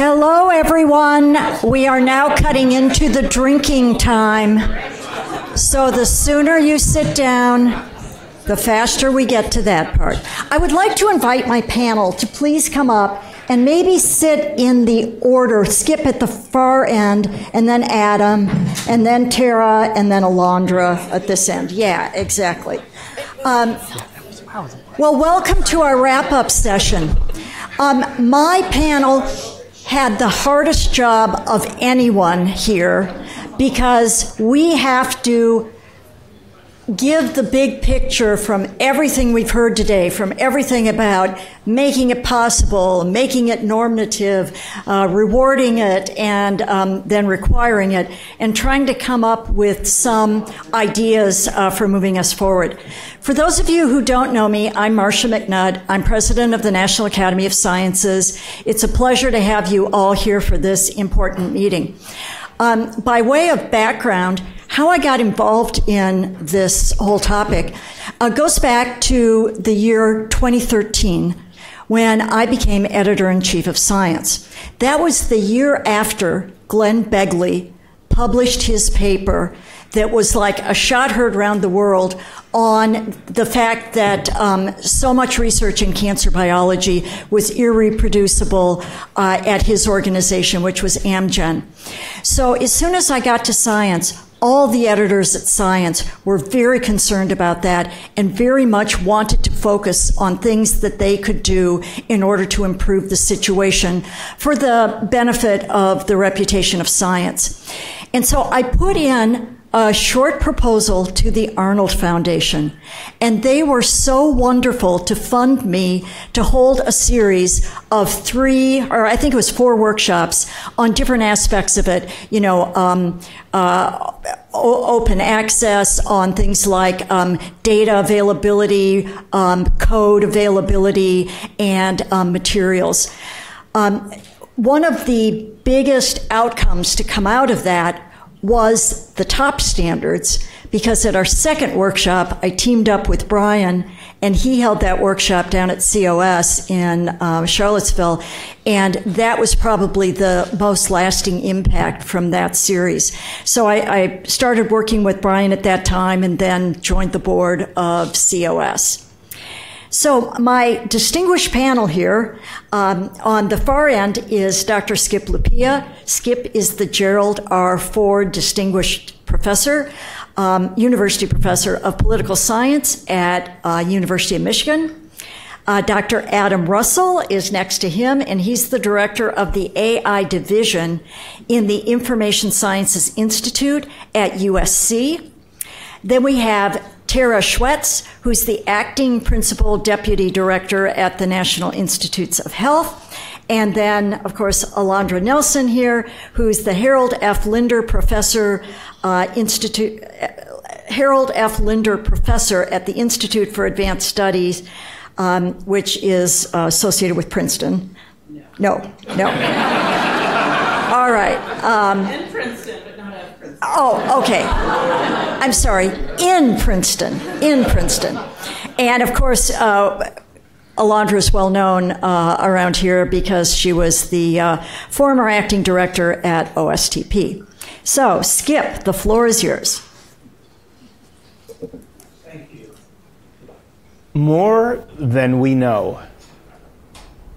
Hello, everyone. We are now cutting into the drinking time. So the sooner you sit down, the faster we get to that part. I would like to invite my panel to please come up and maybe sit in the order, skip at the far end, and then Adam, and then Tara, and then Alondra at this end. Yeah, exactly. Um, well, welcome to our wrap up session. Um, my panel had the hardest job of anyone here because we have to give the big picture from everything we've heard today, from everything about making it possible, making it normative, uh, rewarding it, and um, then requiring it, and trying to come up with some ideas uh, for moving us forward. For those of you who don't know me, I'm Marcia McNutt. I'm president of the National Academy of Sciences. It's a pleasure to have you all here for this important meeting. Um, by way of background, how I got involved in this whole topic uh, goes back to the year 2013 when I became editor in chief of science. That was the year after Glenn Begley published his paper that was like a shot heard around the world on the fact that um, so much research in cancer biology was irreproducible uh, at his organization, which was Amgen. So as soon as I got to science, all the editors at Science were very concerned about that and very much wanted to focus on things that they could do in order to improve the situation for the benefit of the reputation of science. And so I put in a short proposal to the Arnold Foundation, and they were so wonderful to fund me to hold a series of three, or I think it was four workshops on different aspects of it. You know, um, uh, open access on things like um, data availability, um, code availability, and um, materials. Um, one of the biggest outcomes to come out of that was the top standards because at our second workshop, I teamed up with Brian and he held that workshop down at COS in uh, Charlottesville. And that was probably the most lasting impact from that series. So I, I started working with Brian at that time and then joined the board of COS. So, my distinguished panel here um, on the far end is Dr. Skip Lupia. Skip is the Gerald R. Ford Distinguished Professor, um, University Professor of Political Science at uh, University of Michigan. Uh, Dr. Adam Russell is next to him, and he's the director of the AI division in the Information Sciences Institute at USC. Then we have Tara Schwetz, who's the acting principal deputy director at the National Institutes of Health. And then, of course, Alondra Nelson here, who's the Harold F. Linder Professor, uh, Institute, Harold F. Linder Professor at the Institute for Advanced Studies, um, which is uh, associated with Princeton. No, no. no. All right. Um, and Princeton. But not at Oh, okay. I'm sorry. In Princeton. In Princeton. And of course, uh, Alondra is well known uh, around here because she was the uh, former acting director at OSTP. So, Skip, the floor is yours. Thank you. More than we know.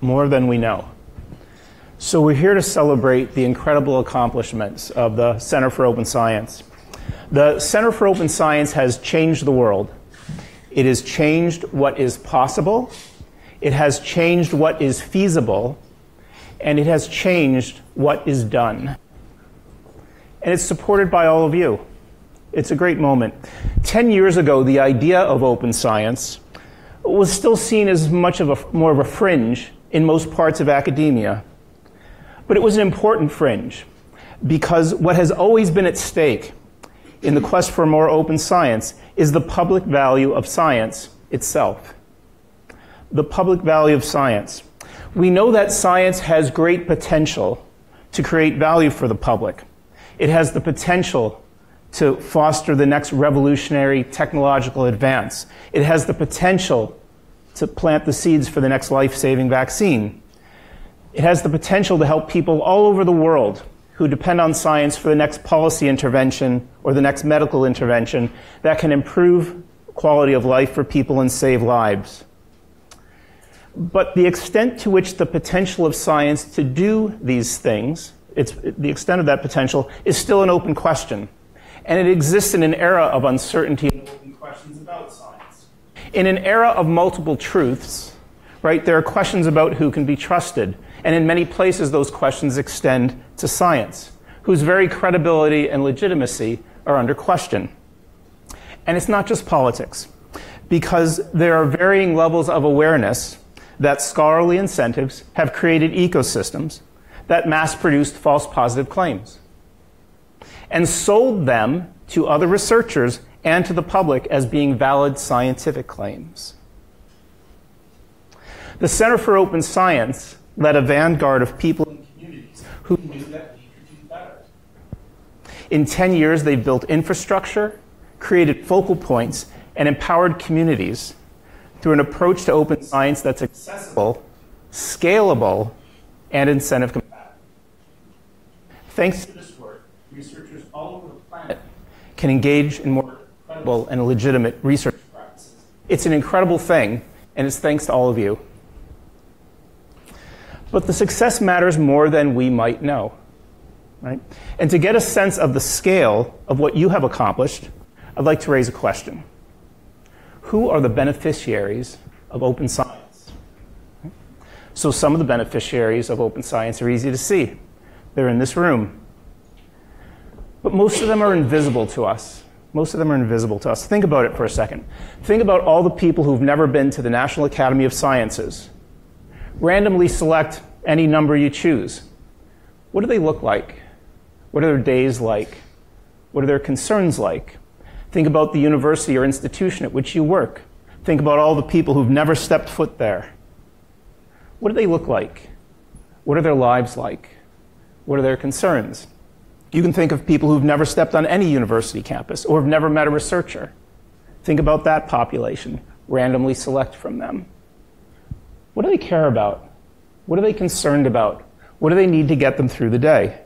More than we know. So we're here to celebrate the incredible accomplishments of the Center for Open Science. The Center for Open Science has changed the world. It has changed what is possible, it has changed what is feasible, and it has changed what is done. And it's supported by all of you. It's a great moment. Ten years ago, the idea of open science was still seen as much of a more of a fringe in most parts of academia. But it was an important fringe because what has always been at stake in the quest for more open science is the public value of science itself. The public value of science. We know that science has great potential to create value for the public. It has the potential to foster the next revolutionary technological advance. It has the potential to plant the seeds for the next life saving vaccine. It has the potential to help people all over the world who depend on science for the next policy intervention or the next medical intervention that can improve quality of life for people and save lives. But the extent to which the potential of science to do these things, the extent of that potential, is still an open question. And it exists in an era of uncertainty and open questions about science. In an era of multiple truths, right, there are questions about who can be trusted. And in many places, those questions extend to science, whose very credibility and legitimacy are under question. And it's not just politics, because there are varying levels of awareness that scholarly incentives have created ecosystems that mass produced false positive claims and sold them to other researchers and to the public as being valid scientific claims. The Center for Open Science led a vanguard of people and communities who knew that we could do better. In 10 years, they've built infrastructure, created focal points, and empowered communities through an approach to open science that's accessible, scalable, and incentive compatible. Thanks to this work, researchers all over the planet can engage in more credible and legitimate research practices. It's an incredible thing, and it's thanks to all of you. But the success matters more than we might know. Right? And to get a sense of the scale of what you have accomplished, I'd like to raise a question who are the beneficiaries of open science? So some of the beneficiaries of open science are easy to see. They're in this room. But most of them are invisible to us. Most of them are invisible to us. Think about it for a second. Think about all the people who've never been to the National Academy of Sciences. Randomly select any number you choose. What do they look like? What are their days like? What are their concerns like? Think about the university or institution at which you work. Think about all the people who've never stepped foot there. What do they look like? What are their lives like? What are their concerns? You can think of people who've never stepped on any university campus or have never met a researcher. Think about that population. Randomly select from them. What do they care about? What are they concerned about? What do they need to get them through the day?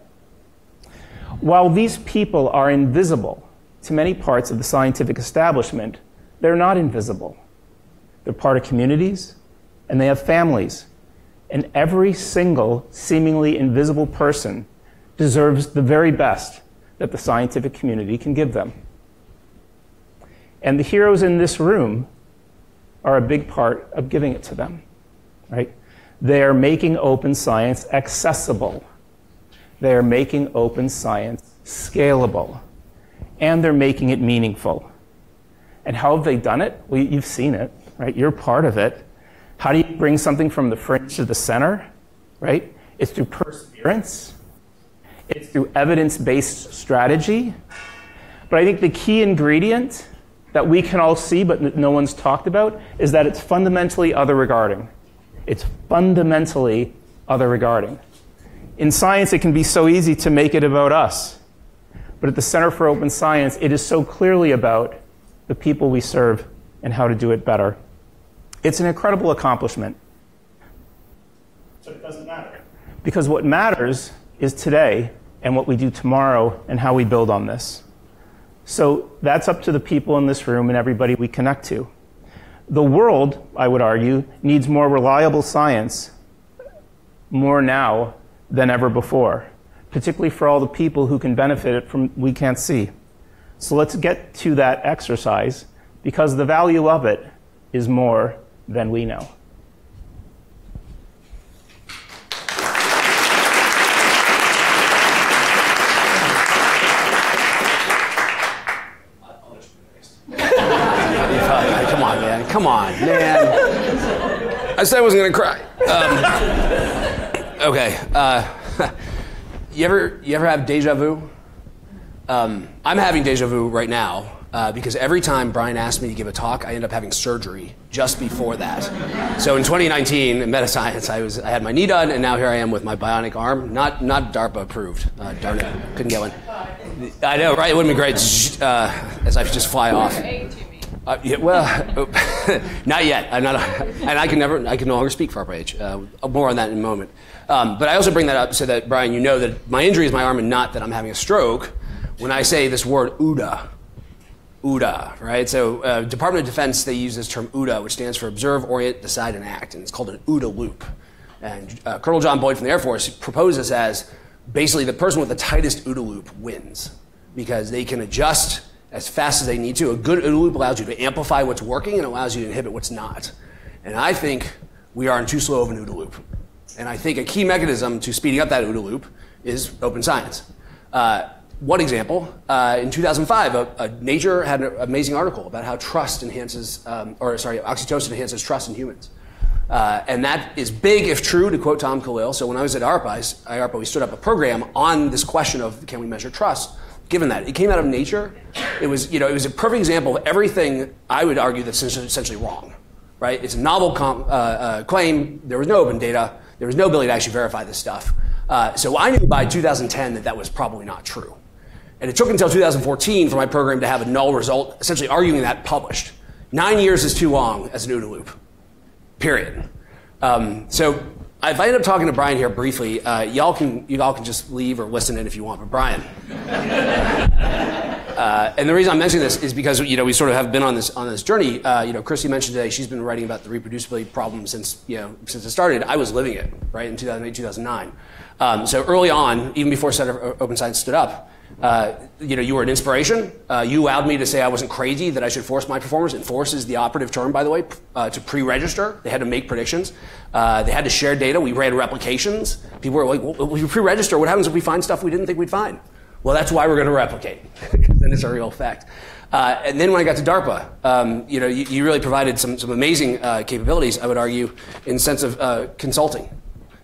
While these people are invisible, to many parts of the scientific establishment, they're not invisible. They're part of communities, and they have families. And every single seemingly invisible person deserves the very best that the scientific community can give them. And the heroes in this room are a big part of giving it to them, right? They are making open science accessible. They are making open science scalable and they're making it meaningful. And how have they done it? Well, you've seen it, right? You're part of it. How do you bring something from the fringe to the center, right? It's through perseverance, it's through evidence based strategy. But I think the key ingredient that we can all see but no one's talked about is that it's fundamentally other regarding. It's fundamentally other regarding. In science, it can be so easy to make it about us. But at the Center for Open Science, it is so clearly about the people we serve and how to do it better. It's an incredible accomplishment. So it doesn't matter. Because what matters is today and what we do tomorrow and how we build on this. So that's up to the people in this room and everybody we connect to. The world, I would argue, needs more reliable science more now than ever before particularly for all the people who can benefit from we can't see. So let's get to that exercise because the value of it is more than we know. Come on, man. Come on, man. I said I wasn't going to cry. Um, okay. Uh, you ever you ever have deja vu? Um, I'm having deja vu right now uh, because every time Brian asks me to give a talk, I end up having surgery just before that. So in 2019 in Metascience, I was I had my knee done, and now here I am with my bionic arm. Not not DARPA approved. Uh, darn it, couldn't get one. I know, right? It would have been great uh, as I just fly off. Uh, yeah, well, not yet. I'm not, and I can never, I can no longer speak for ARPA-H. Uh, more on that in a moment. Um, but I also bring that up so that Brian, you know that my injury is my arm and not that I'm having a stroke. When I say this word OODA, OODA, right? So, uh, Department of Defense they use this term OODA, which stands for Observe, Orient, Decide, and Act, and it's called an OODA loop. And uh, Colonel John Boyd from the Air Force proposed this as basically the person with the tightest OODA loop wins because they can adjust as fast as they need to. A good loop allows you to amplify what's working and allows you to inhibit what's not. And I think we are in too slow of an OODA loop. And I think a key mechanism to speeding up that OODA loop is open science. Uh, one example, uh, in 2005, a, a, Nature had an amazing article about how trust enhances, um, or sorry, oxytocin enhances trust in humans. Uh, and that is big if true, to quote Tom Khalil. So when I was at ARPA, I, ARPA, we stood up a program on this question of can we measure trust? Given that it came out of nature, it was you know it was a perfect example of everything I would argue that's essentially wrong, right? It's a novel uh, uh, claim. There was no open data. There was no ability to actually verify this stuff. Uh, so I knew by 2010 that that was probably not true, and it took until 2014 for my program to have a null result, essentially arguing that published. Nine years is too long as an OODA loop period. Um, so if I end up talking to Brian here briefly, uh, y'all can you all can just leave or listen in if you want. But Brian, uh, and the reason I'm mentioning this is because you know we sort of have been on this on this journey. Uh, you know, Christy mentioned today she's been writing about the reproducibility problem since you know since it started. I was living it right in 2008 2009. Um, so early on, even before Center Open Science stood up, uh, you know, you were an inspiration. Uh, you allowed me to say I wasn't crazy, that I should force my performers. And force is the operative term, by the way, uh, to pre-register. They had to make predictions. Uh, they had to share data. We ran replications. People were like, well, we pre-register. What happens if we find stuff we didn't think we'd find? Well, that's why we're going to replicate, because then it's a real fact. Uh, and then when I got to DARPA, um, you know, you, you, really provided some, some amazing uh, capabilities, I would argue, in the sense of consulting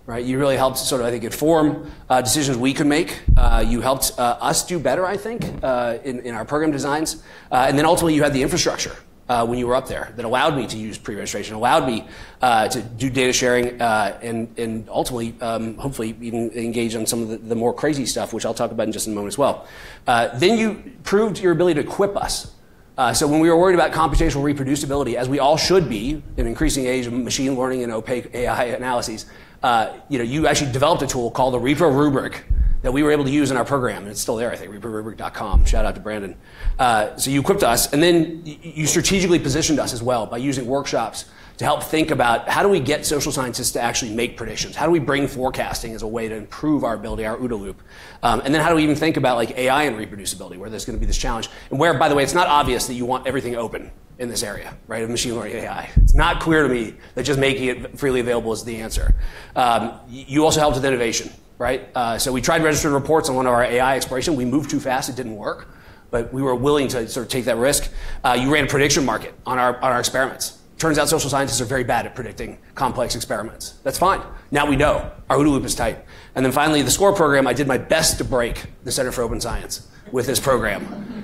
right? You really helped sort of, I think, inform uh, decisions we could make. Uh, you helped uh, us do better, I think, uh, in, in, our program designs. Uh, and then ultimately, you had the infrastructure uh, when you were up there that allowed me to use pre-registration, allowed me to do data sharing, and, and ultimately, um, hopefully, even engage on some of the, the, more crazy stuff, which I'll talk about in just a moment as well. then you proved your ability to equip us uh, so when we were worried about computational reproducibility, as we all should be in increasing age of machine learning and opaque AI analyses, uh, you know, you actually developed a tool called the Repro Rubric that we were able to use in our program, and it's still there, I think, reprorubric.com. Shout out to Brandon. Uh, so you equipped us, and then you strategically positioned us as well by using workshops to help think about how do we get social scientists to actually make predictions? How do we bring forecasting as a way to improve our ability, our OODA loop? Um, and then how do we even think about like AI and reproducibility, where there's going to be this challenge, and where, by the way, it's not obvious that you want everything open in this area, right, of machine learning AI. It's not clear to me that just making it freely available is the answer. Um, you also helped with innovation, right? Uh, so we tried registered reports on one of our AI exploration. We moved too fast; it didn't work, but we were willing to sort of take that risk. Uh, you ran a prediction market on our on our experiments. Turns out social scientists are very bad at predicting complex experiments. That's fine. Now we know. Our OODA loop is tight. And then finally, the SCORE program, I did my best to break the Center for Open Science with this program.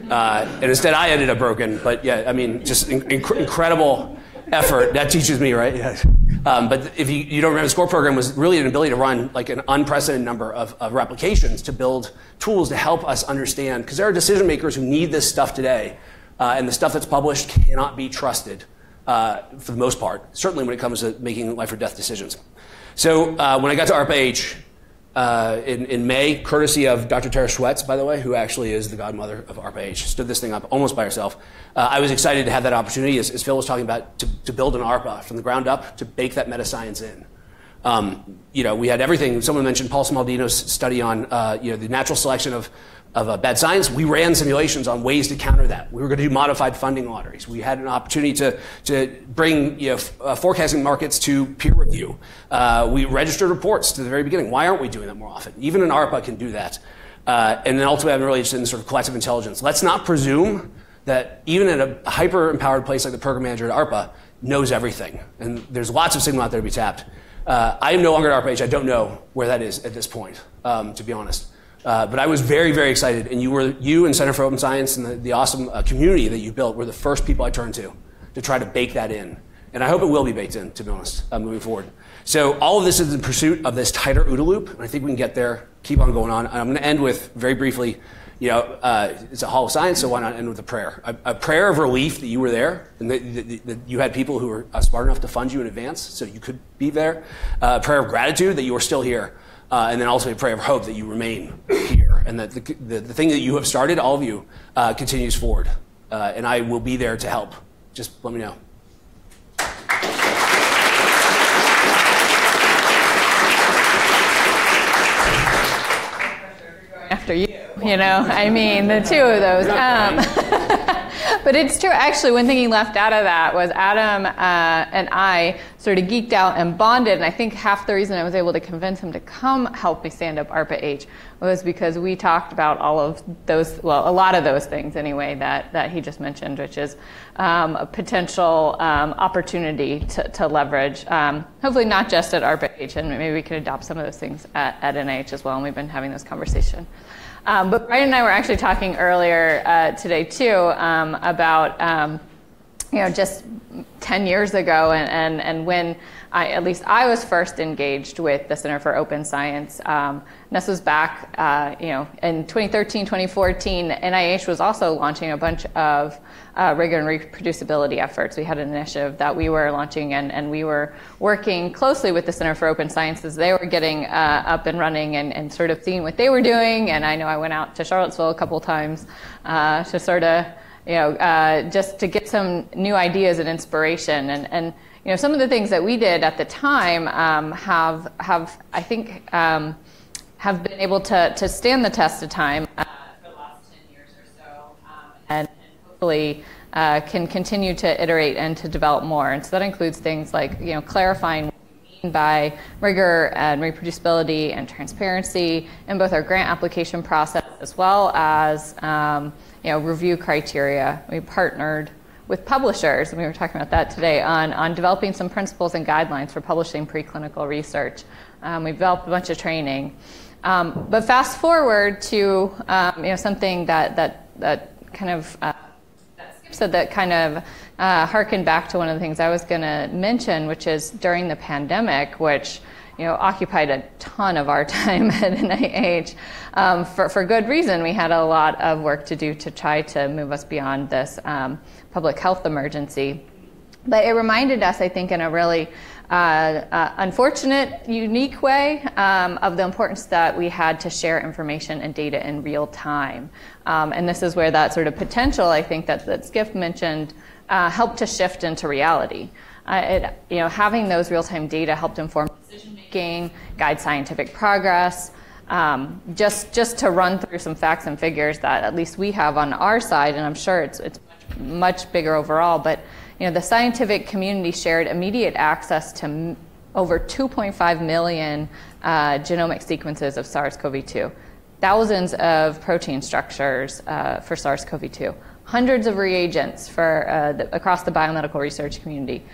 Uh, and instead, I ended up broken. But yeah, I mean, just inc- incredible effort. That teaches me, right? Yeah. Um, but if you, you, don't remember, the SCORE program was really an ability to run like an unprecedented number of, of replications to build tools to help us understand, because there are decision makers who need this stuff today, uh, and the stuff that's published cannot be trusted uh, for the most part, certainly when it comes to making life or death decisions. So uh, when I got to ARPA-H uh, in, in, May, courtesy of Dr. Tara Schwetz, by the way, who actually is the godmother of ARPA-H, stood this thing up almost by herself. Uh, I was excited to have that opportunity, as, as Phil was talking about, to, to, build an ARPA from the ground up, to bake that meta science in. Um, you know, we had everything. Someone mentioned Paul Smaldino's study on, uh, you know, the natural selection of of uh, bad science, we ran simulations on ways to counter that. We were going to do modified funding lotteries. We had an opportunity to, to bring you know, uh, forecasting markets to peer review. Uh, we registered reports to the very beginning. Why aren't we doing that more often? Even an ARPA can do that. Uh, and then ultimately, I'm really interested in sort of collective intelligence. Let's not presume that even in a hyper empowered place like the program manager at ARPA knows everything. And there's lots of signal out there to be tapped. Uh, I am no longer at ARPA-H. I don't know where that is at this point, um, to be honest. Uh, but I was very, very excited, and you were you and Center for Open Science and the, the awesome uh, community that you built were the first people I turned to to try to bake that in, and I hope it will be baked in, to be honest, uh, moving forward. So all of this is in pursuit of this tighter OODA loop, and I think we can get there. Keep on going on. And I'm going to end with very briefly. you know, uh, it's a hall of science, so why not end with a prayer? A, a prayer of relief that you were there and that, that, that you had people who were uh, smart enough to fund you in advance so you could be there. A prayer of gratitude that you are still here. Uh, and then also a prayer of hope that you remain here and that the, the, the thing that you have started, all of you, uh, continues forward. Uh, and I will be there to help. Just let me know. after you. You know, I mean, the two of those. Um, but it's true. Actually, one thing he left out of that was Adam uh, and I sort of geeked out and bonded. And I think half the reason I was able to convince him to come help me stand up ARPA H was because we talked about all of those, well, a lot of those things anyway that, that he just mentioned, which is um, a potential um, opportunity to, to leverage, um, hopefully not just at ARPA H, and maybe we can adopt some of those things at, at NIH as well. And we've been having those conversations. Um, but Brian and I were actually talking earlier uh, today too um, about um, you know just 10 years ago and, and, and when I, at least I was first engaged with the Center for Open Science. Um, this was back, uh, you know, in 2013, 2014. NIH was also launching a bunch of uh, rigor and reproducibility efforts. We had an initiative that we were launching, and, and we were working closely with the Center for Open Sciences. They were getting uh, up and running and, and sort of seeing what they were doing. And I know I went out to Charlottesville a couple times uh, to sort of, you know, uh, just to get some new ideas and inspiration. And, and you know, some of the things that we did at the time um, have, have I think, um, have been able to, to stand the test of time uh, for the last 10 years or so, um, and, hopefully uh, can continue to iterate and to develop more. And so that includes things like, you know, clarifying by rigor and reproducibility and transparency in both our grant application process as well as, um, you know, review criteria. We partnered with publishers, and we were talking about that today, on, on developing some principles and guidelines for publishing preclinical research. Um, we developed a bunch of training. Um, but fast forward to um, you know something that that that kind of uh, said that kind of uh, harkened back to one of the things I was going to mention, which is during the pandemic, which you know, occupied a ton of our time at NIH um, for, for good reason. We had a lot of work to do to try to move us beyond this um, public health emergency. But it reminded us, I think, in a really uh, uh, unfortunate, unique way um, of the importance that we had to share information and data in real time. Um, and this is where that sort of potential, I think, that, that Skip mentioned, uh, helped to shift into reality. Uh, it, you know, having those real-time data helped inform decision making, guide scientific progress. Um, just just to run through some facts and figures that at least we have on our side, and I'm sure it's it's much, much bigger overall. But you know, the scientific community shared immediate access to over 2.5 million uh, genomic sequences of SARS-CoV-2, thousands of protein structures uh, for SARS-CoV-2, hundreds of reagents for uh, the, across the biomedical research community,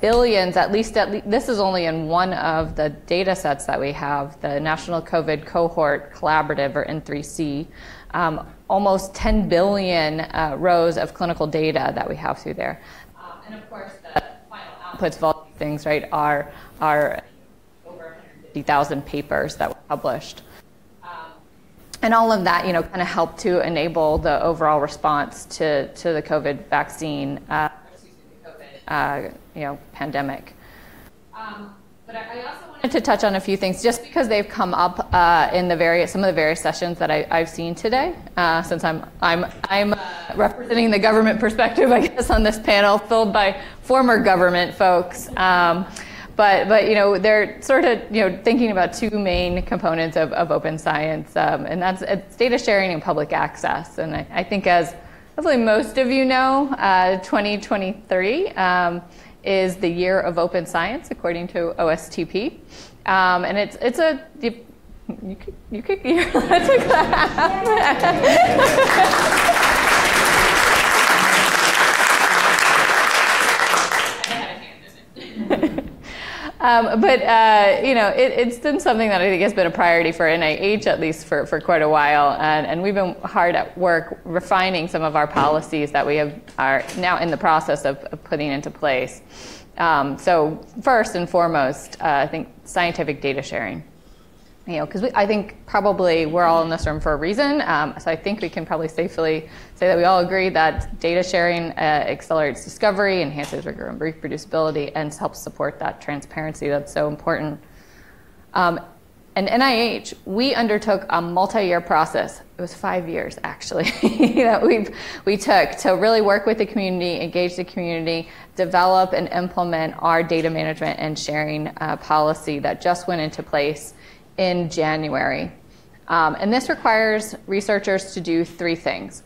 billions, at least, at least, this is only in one of the data sets that we have, the National COVID Cohort Collaborative, or N3C, um, almost 10 billion uh, rows of clinical data that we have through there. And of course, the final outputs of all these things, right, are, are over 150,000 papers that were published. Um, and all of that, you know, kind of helped to enable the overall response to, to the COVID vaccine. Uh, uh, you know, pandemic. Um, but I, also wanted to touch on a few things, just because they've come up uh, in the various some of the various sessions that I, have seen today. Uh, since I'm I'm I'm uh, representing the government perspective, I guess, on this panel filled by former government folks. Um, but but you know they're sort of you know thinking about two main components of, of open science, um, and that's data sharing and public access. And I, I think as hopefully most of you know, uh, 2023 um, is the year of open science according to OSTP, um, and it's it's a you, you could you could a clap. Um, but uh, you know, it, has been something that I think has been a priority for NIH at least for, for quite a while, and, and we've been hard at work refining some of our policies that we have are now in the process of, of putting into place. Um, so first and foremost, uh, I think scientific data sharing. You know, because I think probably we're all in this room for a reason. Um, so I think we can probably safely say that we all agree that data sharing uh, accelerates discovery, enhances rigor and reproducibility, and helps support that transparency that's so important. Um, and NIH, we undertook a multi-year process. It was five years actually that we we took to really work with the community, engage the community, develop and implement our data management and sharing uh, policy that just went into place in January. Um, and this requires researchers to do three things.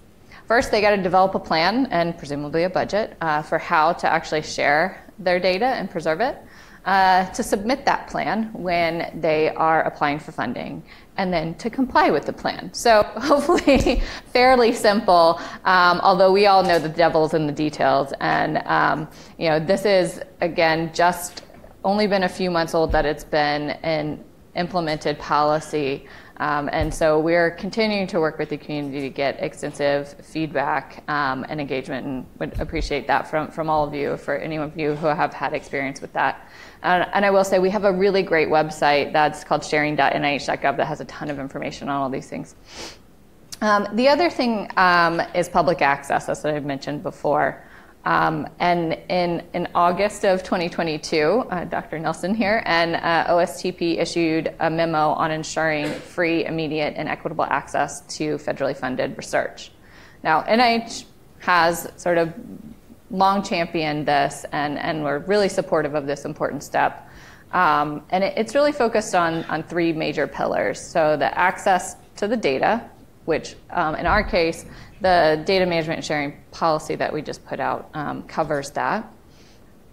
First, they got to develop a plan and presumably a budget uh, for how to actually share their data and preserve it uh, to submit that plan when they are applying for funding and then to comply with the plan. So hopefully fairly simple, um, although we all know the devil's in the details. And um, you know, this is again just only been a few months old that it's been an implemented policy. Um, and so we're continuing to work with the community to get extensive feedback um, and engagement, and would appreciate that from, from all of you, for any of you who have had experience with that. Uh, and I will say we have a really great website that's called sharing.nih.gov that has a ton of information on all these things. Um, the other thing um, is public access, as I've mentioned before. Um, and in, in August of 2022, uh, Dr. Nelson here, and uh, OSTP issued a memo on ensuring free, immediate, and equitable access to federally funded research. Now, NIH has sort of long championed this and, and we're really supportive of this important step. Um, and it, it's really focused on, on three major pillars. So the access to the data, which um, in our case, the data management sharing policy that we just put out um, covers that.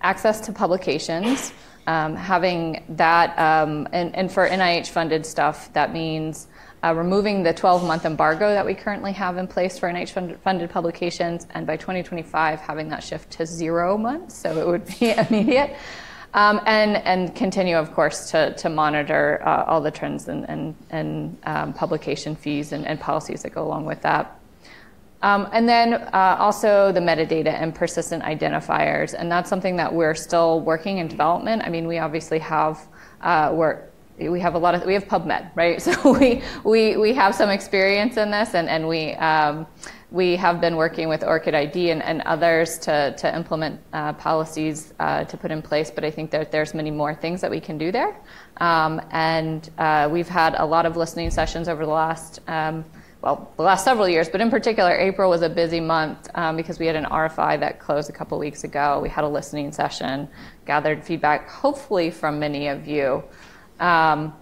Access to publications, um, having that, um, and, and for NIH funded stuff, that means uh, removing the 12 month embargo that we currently have in place for NIH funded publications, and by 2025, having that shift to zero months, so it would be immediate. Um, and, and continue, of course, to, to monitor uh, all the trends and, and, and um, publication fees and, and, policies that go along with that. Um, and then uh, also the metadata and persistent identifiers, and that's something that we're still working in development. I mean, we obviously have, uh, we're we have a lot of we have PubMed, right? So we we we have some experience in this, and and we. Um, we have been working with ORCID ID and, and others to, to implement uh, policies uh, to put in place, but I think that there's many more things that we can do there. Um, and uh, we've had a lot of listening sessions over the last, um, well, the last several years, but in particular, April was a busy month um, because we had an RFI that closed a couple weeks ago. We had a listening session, gathered feedback, hopefully from many of you. Um,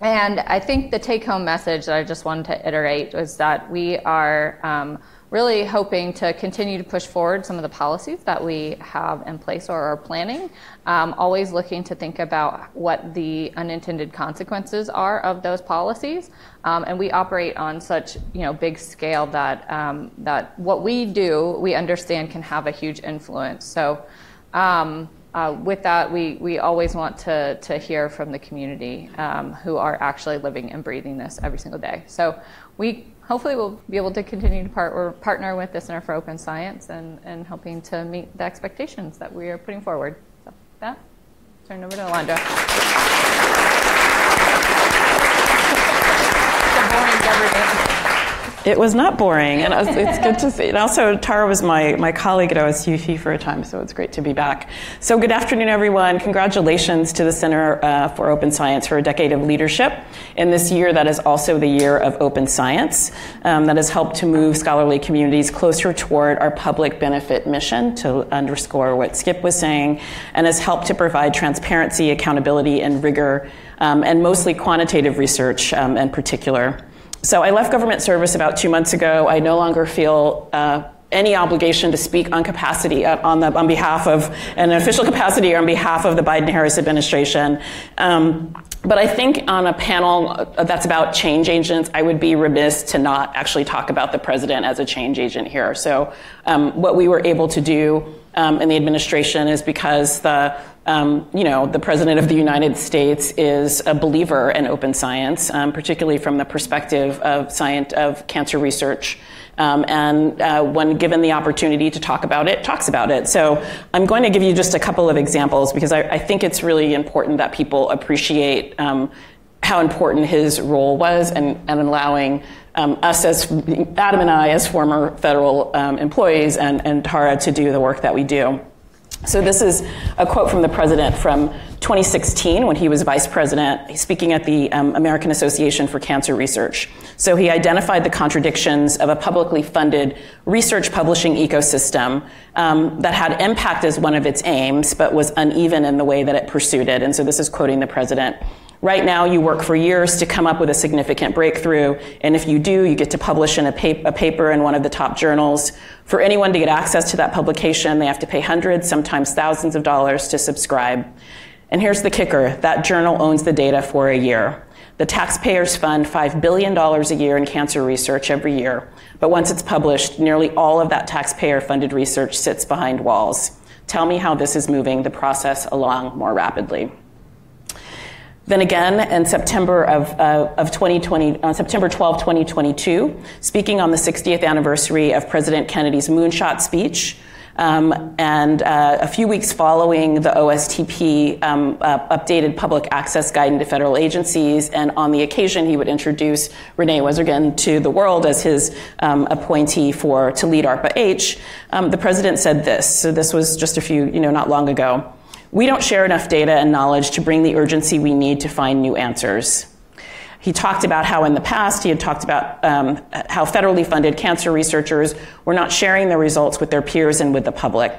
and I think the take home message that I just wanted to iterate was that we are um, really hoping to continue to push forward some of the policies that we have in place or are planning, um, always looking to think about what the unintended consequences are of those policies. Um, and we operate on such you know big scale that um, that what we do we understand can have a huge influence. So. Uh, with that, we, we always want to, to hear from the community um, who are actually living and breathing this every single day. So we hopefully will be able to continue to part, partner with the Center for Open Science and, and helping to meet the expectations that we are putting forward. So that, turn over to Alondra. It was not boring, and it's good to see. And also, Tara was my, my colleague at OSTP for a time, so it's great to be back. So, good afternoon, everyone. Congratulations to the Center uh, for Open Science for a decade of leadership. In this year, that is also the year of open science um, that has helped to move scholarly communities closer toward our public benefit mission, to underscore what Skip was saying, and has helped to provide transparency, accountability, and rigor, um, and mostly quantitative research um, in particular. So I left government service about two months ago. I no longer feel uh, any obligation to speak on capacity uh, on, the, on behalf of an official capacity or on behalf of the Biden-Harris administration. Um, but I think on a panel uh, that's about change agents, I would be remiss to not actually talk about the president as a change agent here. So um, what we were able to do um, in the administration is because the um, you know, the President of the United States is a believer in open science, um, particularly from the perspective of science of cancer research. Um, and uh, when given the opportunity to talk about it, talks about it. So I'm going to give you just a couple of examples because I, I think it's really important that people appreciate um, how important his role was and, and allowing um, us as Adam and I as former federal um, employees and, and Tara to do the work that we do. So this is a quote from the president from 2016 when he was vice president, speaking at the um, American Association for Cancer Research. So he identified the contradictions of a publicly funded research publishing ecosystem um, that had impact as one of its aims, but was uneven in the way that it pursued it. And so this is quoting the president. Right now, you work for years to come up with a significant breakthrough, and if you do, you get to publish in a, pa- a, paper in one of the top journals. For anyone to get access to that publication, they have to pay hundreds, sometimes thousands of dollars to subscribe. And here's the kicker that journal owns the data for a year. The taxpayers fund $5 billion a year in cancer research every year, but once it's published, nearly all of that taxpayer funded research sits behind walls. Tell me how this is moving the process along more rapidly. Then again, in September of, uh, of 2020, uh, September 12, 2022, speaking on the 60th anniversary of President Kennedy's moonshot speech, um, and uh, a few weeks following the OSTP um, uh, updated public access guidance to federal agencies, and on the occasion he would introduce Renee Wegrzyn to the world as his um, appointee for to lead ARPA H. Um, the president said this. So this was just a few, you know, not long ago. We don't share enough data and knowledge to bring the urgency we need to find new answers. He talked about how in the past he had talked about um, how federally funded cancer researchers were not sharing their results with their peers and with the public.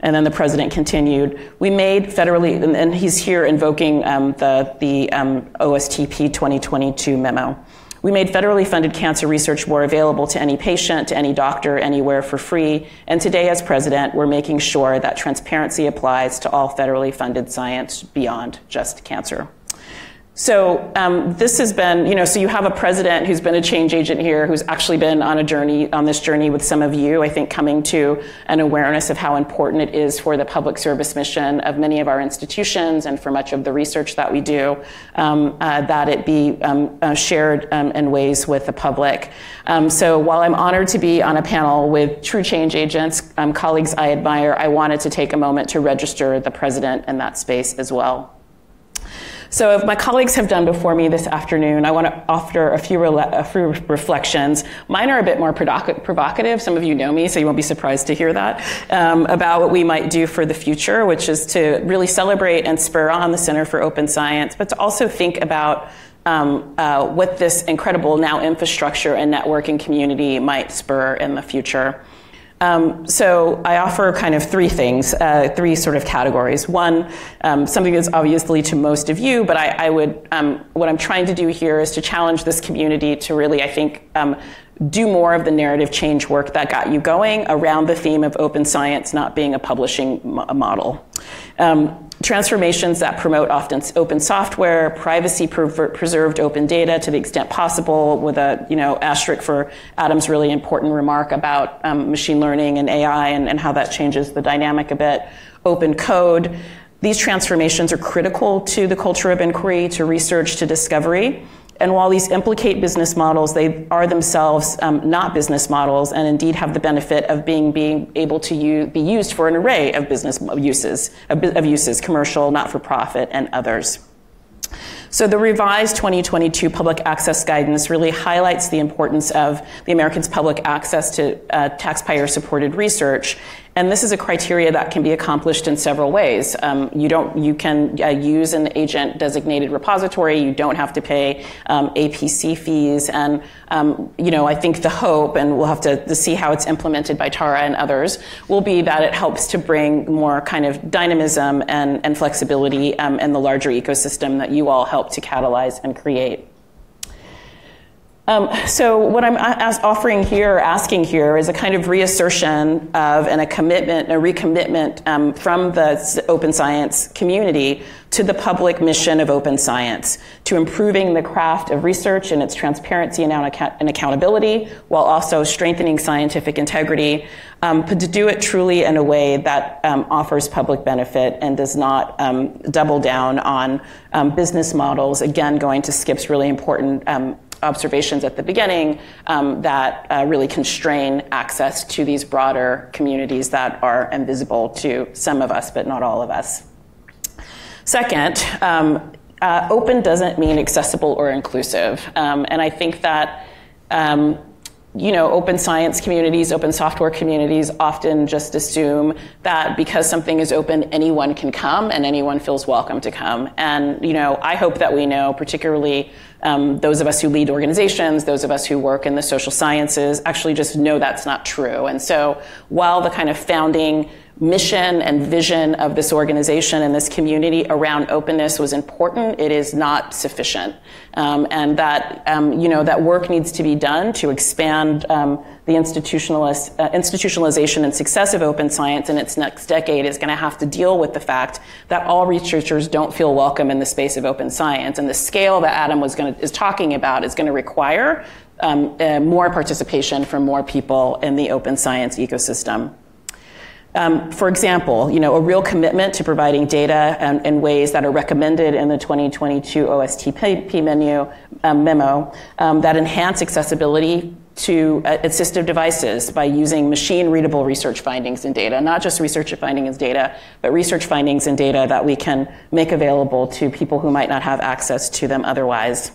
And then the president continued, we made federally, and he's here invoking um, the, the um, OSTP 2022 memo. We made federally funded cancer research more available to any patient, to any doctor, anywhere for free. And today, as president, we're making sure that transparency applies to all federally funded science beyond just cancer. So um, this has been, you know, so you have a president who's been a change agent here, who's actually been on a journey, on this journey with some of you, I think coming to an awareness of how important it is for the public service mission of many of our institutions and for much of the research that we do, um, uh, that it be um, uh, shared um, in ways with the public. Um, so while I'm honored to be on a panel with true change agents, um, colleagues I admire, I wanted to take a moment to register the president in that space as well. So, if my colleagues have done before me this afternoon, I want to offer a few, a few reflections. Mine are a bit more provocative. Some of you know me, so you won't be surprised to hear that, um, about what we might do for the future, which is to really celebrate and spur on the Center for Open Science, but to also think about um, uh, what this incredible now infrastructure and networking community might spur in the future. Um, so I offer kind of three things, uh, three sort of categories. One, um, something that's obviously to most of you, but I, I would, um, what I'm trying to do here is to challenge this community to really, I think, um, do more of the narrative change work that got you going around the theme of open science not being a publishing model. Um, transformations that promote often open software, privacy preserved open data to the extent possible, with a you know asterisk for Adam's really important remark about um, machine learning and AI and, and how that changes the dynamic a bit. Open code. These transformations are critical to the culture of inquiry, to research, to discovery. And while these implicate business models, they are themselves um, not business models and indeed have the benefit of being, being able to be used for an array of business uses, of, of uses, commercial, not-for-profit, and others. So the revised 2022 public access guidance really highlights the importance of the Americans' public access to uh, taxpayer-supported research and this is a criteria that can be accomplished in several ways. Um, you don't, you can uh, use an agent designated repository. You don't have to pay um, APC fees. And, um, you know, I think the hope, and we'll have to, to, see how it's implemented by Tara and others, will be that it helps to bring more kind of dynamism and, and flexibility um, in the larger ecosystem that you all help to catalyze and create. Um, so what I'm offering here, asking here, is a kind of reassertion of and a commitment, a recommitment um, from the open science community to the public mission of open science, to improving the craft of research and its transparency and, and accountability, while also strengthening scientific integrity, um, but to do it truly in a way that um, offers public benefit and does not um, double down on um, business models. Again, going to Skip's really important observations at the beginning um, that uh, really constrain access to these broader communities that are invisible to some of us, but not all of us. Second, um, uh, open doesn't mean accessible or inclusive. Um, and I think that um, you know, open science communities, open software communities often just assume that because something is open, anyone can come and anyone feels welcome to come. And, you know, I hope that we know, particularly um, those of us who lead organizations, those of us who work in the social sciences, actually just know that's not true. And so while the kind of founding mission and vision of this organization and this community around openness was important, it is not sufficient. Um, and that, um, you know, that work needs to be done to expand um, the institutionalist, uh, institutionalization and success of open science in its next decade is going to have to deal with the fact that all researchers don't feel welcome in the space of open science. And the scale that Adam was going is talking about is going to require um, uh, more participation from more people in the open science ecosystem. Um, for example, you know, a real commitment to providing data in ways that are recommended in the 2022 OSTP menu, um, memo um, that enhance accessibility to uh, assistive devices by using machine readable research findings and data, not just research findings and data, but research findings and data that we can make available to people who might not have access to them otherwise.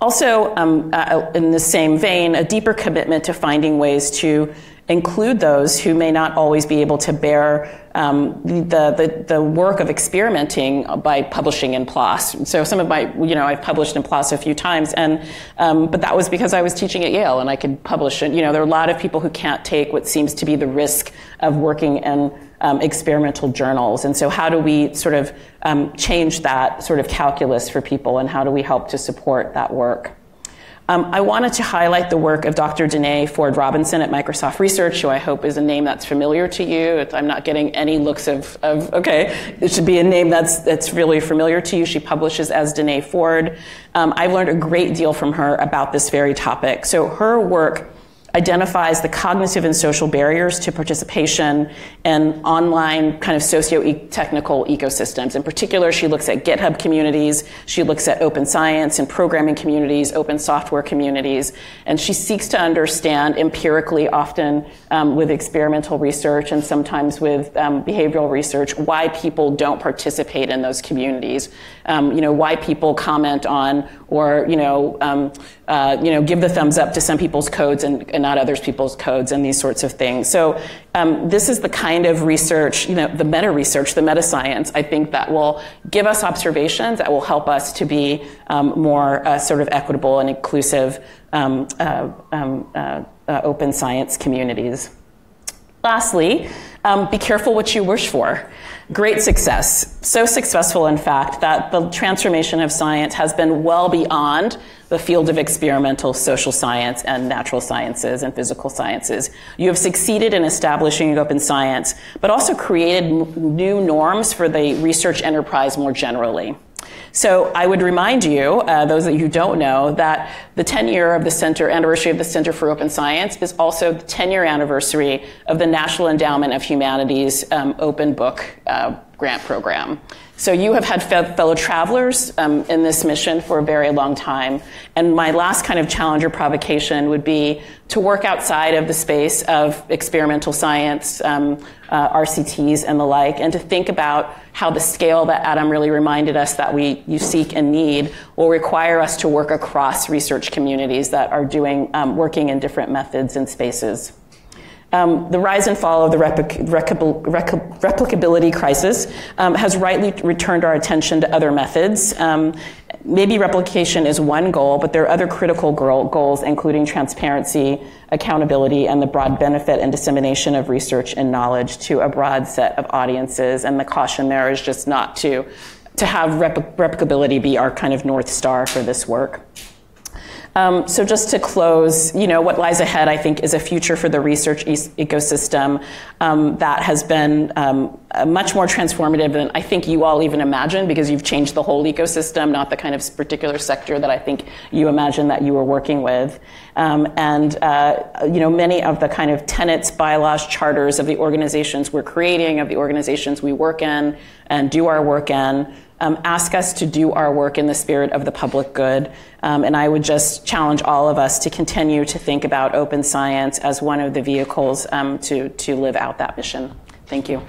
Also, um, uh, in the same vein, a deeper commitment to finding ways to include those who may not always be able to bear um, the, the, the, work of experimenting by publishing in PLOS. So some of my, you know, I've published in PLOS a few times, and um, but that was because I was teaching at Yale and I could publish it. You know, there are a lot of people who can't take what seems to be the risk of working in um, experimental journals. And so, how do we sort of um, change that sort of calculus for people, and how do we help to support that work? Um, I wanted to highlight the work of Dr. Denae Ford Robinson at Microsoft Research, who I hope is a name that's familiar to you. I'm not getting any looks of, of okay, it should be a name that's, that's really familiar to you. She publishes as Denae Ford. Um, I've learned a great deal from her about this very topic. So her work identifies the cognitive and social barriers to participation in online kind of socio-technical ecosystems. In particular, she looks at GitHub communities, she looks at open science and programming communities, open software communities, and she seeks to understand empirically, often um, with experimental research and sometimes with um, behavioral research, why people don't participate in those communities. Um, you know, why people comment on or you know, um, uh, you know, give the thumbs up to some people's codes and, and not others people's codes and these sorts of things. So um, this is the kind of research, you know, the meta research, the meta science, I think that will give us observations that will help us to be um, more uh, sort of equitable and inclusive um, uh, um, uh, uh, open science communities. Lastly, um, be careful what you wish for. Great success. So successful, in fact, that the transformation of science has been well beyond the field of experimental social science and natural sciences and physical sciences. You have succeeded in establishing open science, but also created new norms for the research enterprise more generally. So I would remind you, uh, those of you who don't know, that the 10 year of the center, anniversary of the Center for Open Science is also the 10 year anniversary of the National Endowment of Humanities um, Open Book uh, Grant Program. So you have had fellow travelers um, in this mission for a very long time. And my last kind of challenge or provocation would be to work outside of the space of experimental science, um, uh, RCTs and the like, and to think about how the scale that Adam really reminded us that we you seek and need will require us to work across research communities that are doing um, working in different methods and spaces. Um, the rise and fall of the replic- replicability crisis um, has rightly returned our attention to other methods. Um, maybe replication is one goal, but there are other critical goals, including transparency, accountability, and the broad benefit and dissemination of research and knowledge to a broad set of audiences. And the caution there is just not to, to have replicability be our kind of North Star for this work. Um, so just to close, you know, what lies ahead, I think, is a future for the research e- ecosystem um, that has been um, much more transformative than I think you all even imagined because you've changed the whole ecosystem, not the kind of particular sector that I think you imagined that you were working with. Um, and, uh, you know, many of the kind of tenets, bylaws, charters of the organizations we're creating, of the organizations we work in and do our work in, um, ask us to do our work in the spirit of the public good. Um, and I would just challenge all of us to continue to think about open science as one of the vehicles um, to, to live out that mission. Thank you.